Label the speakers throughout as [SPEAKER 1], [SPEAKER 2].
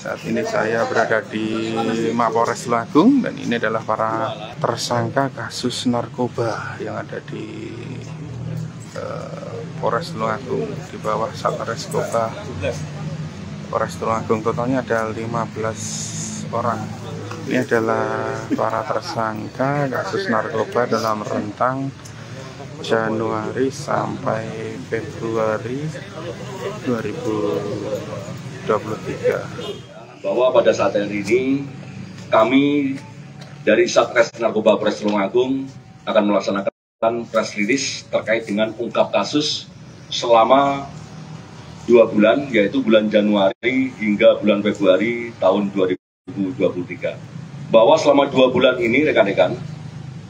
[SPEAKER 1] Saat ini saya berada di Mapores Lagung dan ini adalah para tersangka kasus narkoba yang ada di uh, Polres Tulungagung di bawah Satres Koba Polres Tulungagung totalnya ada 15 orang. Ini adalah para tersangka kasus narkoba dalam rentang Januari sampai Februari 2023
[SPEAKER 2] bahwa pada saat hari ini kami dari Satres Narkoba Polres Tulungagung akan melaksanakan press release terkait dengan ungkap kasus selama dua bulan, yaitu bulan Januari hingga bulan Februari tahun 2023. Bahwa selama dua bulan ini, rekan-rekan,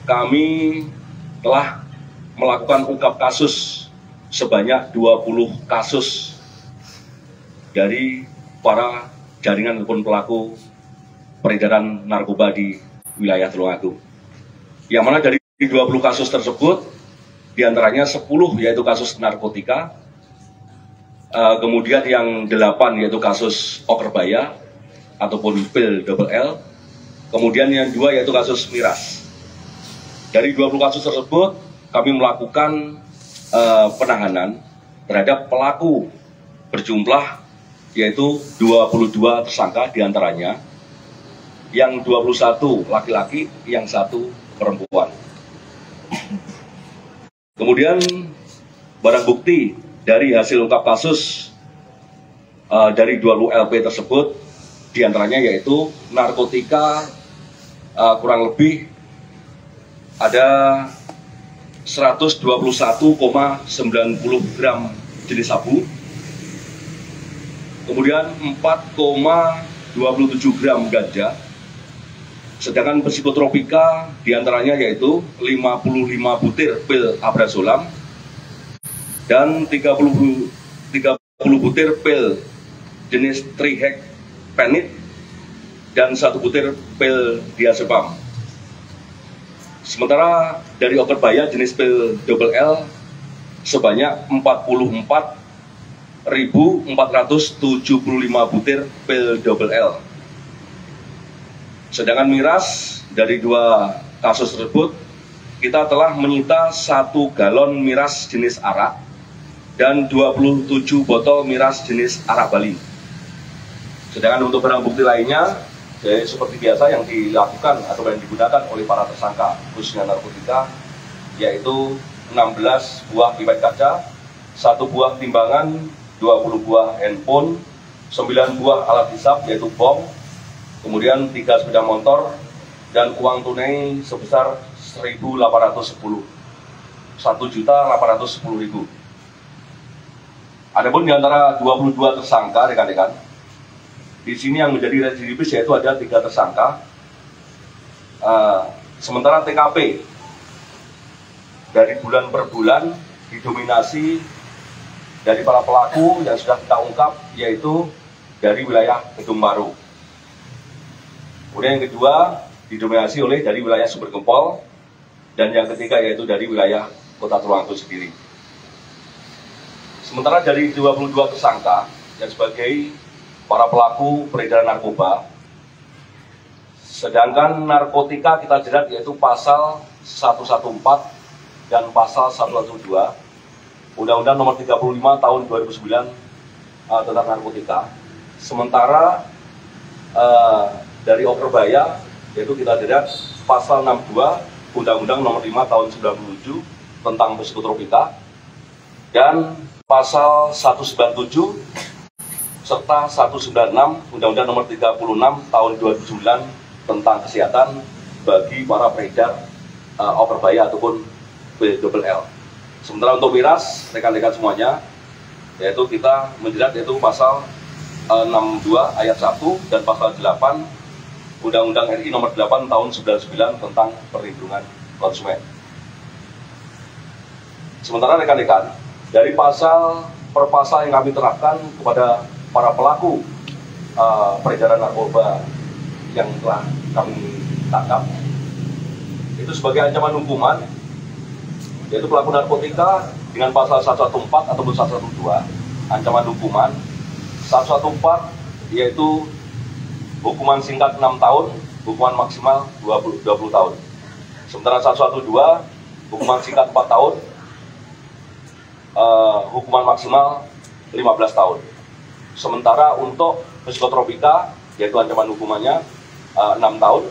[SPEAKER 2] kami telah melakukan ungkap kasus sebanyak 20 kasus dari para jaringan ataupun pelaku peredaran narkoba di wilayah Tulungagung. Yang mana dari 20 kasus tersebut, di antaranya 10 yaitu kasus narkotika, uh, kemudian yang 8 yaitu kasus okerbaya ataupun pil double L, kemudian yang dua yaitu kasus miras. Dari 20 kasus tersebut, kami melakukan uh, penahanan terhadap pelaku berjumlah yaitu 22 tersangka di antaranya yang 21 laki-laki, yang satu perempuan. Kemudian barang bukti dari hasil ungkap kasus uh, dari 20 LP tersebut di antaranya yaitu narkotika uh, kurang lebih ada 121,90 gram jenis sabu kemudian 4,27 gram ganja, sedangkan psikotropika di antaranya yaitu 55 butir pil abrazolam dan 30, 30 butir pil jenis trihek penit dan satu butir pil diazepam. Sementara dari okerbaya jenis pil double L sebanyak 44 1.475 butir pil double L. Sedangkan miras dari dua kasus tersebut, kita telah menyita satu galon miras jenis arak dan 27 botol miras jenis arak Bali. Sedangkan untuk barang bukti lainnya, jadi seperti biasa yang dilakukan atau yang digunakan oleh para tersangka khususnya narkotika, yaitu 16 buah pipet kaca, satu buah timbangan 20 buah handphone, 9 buah alat hisap yaitu bom, kemudian 3 sepeda motor, dan uang tunai sebesar 1.810. 1 juta 810 ribu. Adapun di antara 22 tersangka, rekan-rekan, di sini yang menjadi residivis yaitu ada tiga tersangka. Uh, sementara TKP dari bulan per bulan didominasi dari para pelaku yang sudah kita ungkap yaitu dari wilayah Gedung Baru. Kemudian yang kedua didominasi oleh dari wilayah Sumber Gempol dan yang ketiga yaitu dari wilayah Kota Tulungagung sendiri. Sementara dari 22 tersangka yang sebagai para pelaku peredaran narkoba, sedangkan narkotika kita jerat yaitu pasal 114 dan pasal 112 Undang-Undang Nomor 35 Tahun 2009 uh, tentang narkotika. Sementara uh, dari Okerbaya yaitu kita lihat pasal 62 Undang-Undang Nomor 5 Tahun 97 tentang psikotropika dan pasal 197 serta 196 Undang-Undang Nomor 36 Tahun 2009 tentang kesehatan bagi para peredar uh, Okerbaya ataupun BWL. Sementara untuk miras, rekan-rekan semuanya, yaitu kita menjerat yaitu pasal 62 eh, ayat 1 dan pasal 8 Undang-Undang RI nomor 8 tahun 99 tentang perlindungan konsumen. Sementara rekan-rekan, dari pasal per pasal yang kami terapkan kepada para pelaku uh, peredaran narkoba yang telah kami tangkap, itu sebagai ancaman hukuman yaitu pelaku narkotika dengan pasal 114 ataupun 112 ancaman hukuman 114 yaitu hukuman singkat 6 tahun, hukuman maksimal 20, 20 tahun. Sementara 112, hukuman singkat 4 tahun, uh, hukuman maksimal 15 tahun. Sementara untuk psikotropika, yaitu ancaman hukumannya uh, 6 tahun,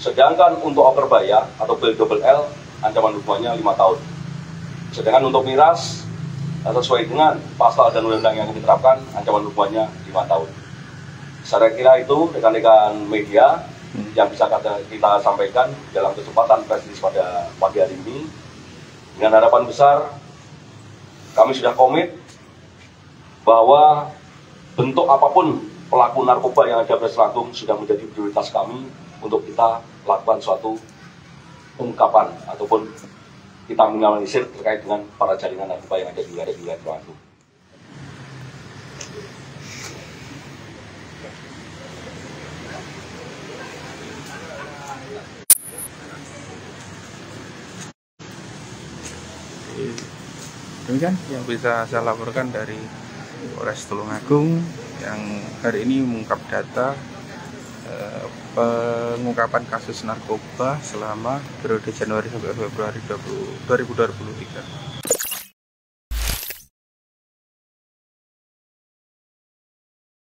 [SPEAKER 2] sedangkan untuk overbaya atau double L, ancaman hukumannya 5 tahun. Sedangkan untuk miras, uh, sesuai dengan pasal dan undang-undang yang diterapkan, ancaman hukumannya 5 tahun. Saya kira itu rekan-rekan media hmm. yang bisa kita sampaikan dalam kesempatan presiden pada pagi hari ini. Dengan harapan besar, kami sudah komit bahwa bentuk apa pun pelaku narkoba yang ada di Lampung sudah menjadi prioritas kami untuk kita lakukan suatu pengungkapan ataupun kita menganalisir terkait dengan para jaringan narkoba yang ada di wilayah Lampung.
[SPEAKER 1] demikian yang bisa saya laporkan dari Polres Tulungagung yang hari ini mengungkap data eh, pengungkapan kasus narkoba selama periode Januari sampai Februari 2023.